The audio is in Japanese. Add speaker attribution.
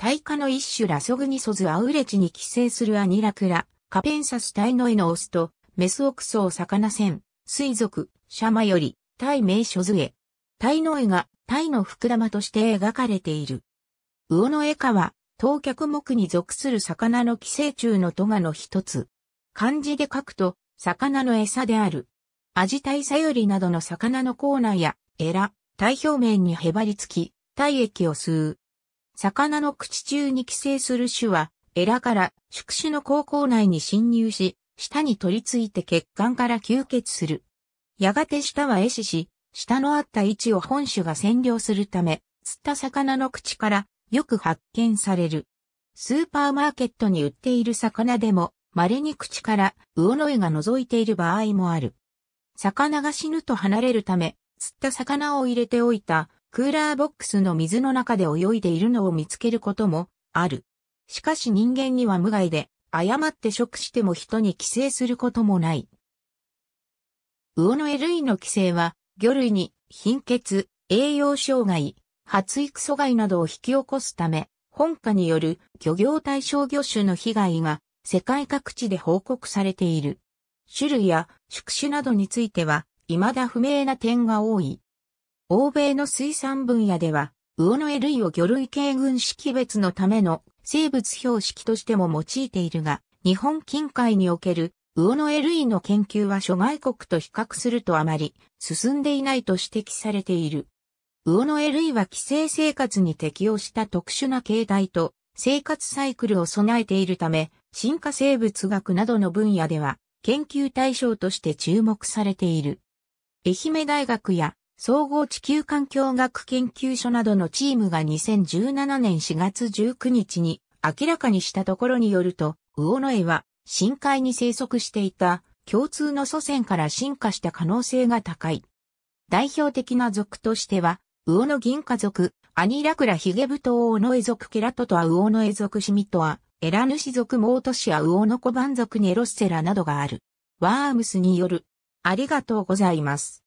Speaker 1: タイ科の一種ラソグニソズアウレチに寄生するアニラクラ、カペンサスタイノエのオスと、メスオクソウ魚船、水族、シャマより、タイ名所図へ。タイの絵がタイの膨らまとして描かれている。魚の絵花は、当脚目に属する魚の寄生虫のトガの一つ。漢字で書くと、魚の餌である。アジタイサヨリなどの魚のコーナーや、エラ、体表面にへばりつき、体液を吸う。魚の口中に寄生する種は、エラから宿主の口腔内に侵入し、舌に取り付いて血管から吸血する。やがて舌は壊死し、舌のあった位置を本種が占領するため、釣った魚の口からよく発見される。スーパーマーケットに売っている魚でも、稀に口から魚の絵が覗いている場合もある。魚が死ぬと離れるため、釣った魚を入れておいたクーラーボックスの水の中で泳いでいるのを見つけることもある。しかし人間には無害で、誤って食しても人に寄生することもない。魚のエ類の寄生は、魚類に貧血、栄養障害、発育阻害などを引き起こすため、本下による漁業対象魚種の被害が世界各地で報告されている。種類や宿種などについては、未だ不明な点が多い。欧米の水産分野では、魚のエ類を魚類系群識別のための生物標識としても用いているが、日本近海における魚のエ類の研究は諸外国と比較するとあまり進んでいないと指摘されている。魚のエ類は寄生生活に適応した特殊な形態と生活サイクルを備えているため、進化生物学などの分野では研究対象として注目されている。愛媛大学や総合地球環境学研究所などのチームが2017年4月19日に明らかにしたところによると、魚の絵は深海に生息していた共通の祖先から進化した可能性が高い。代表的な属としては、魚の銀河族、アニラクラヒゲブトウオノエ族ケラトトア魚のエ族シミトア、エラヌシ族モートシア魚の小判族ネロッセラなどがある。ワームスによる。ありがとうございます。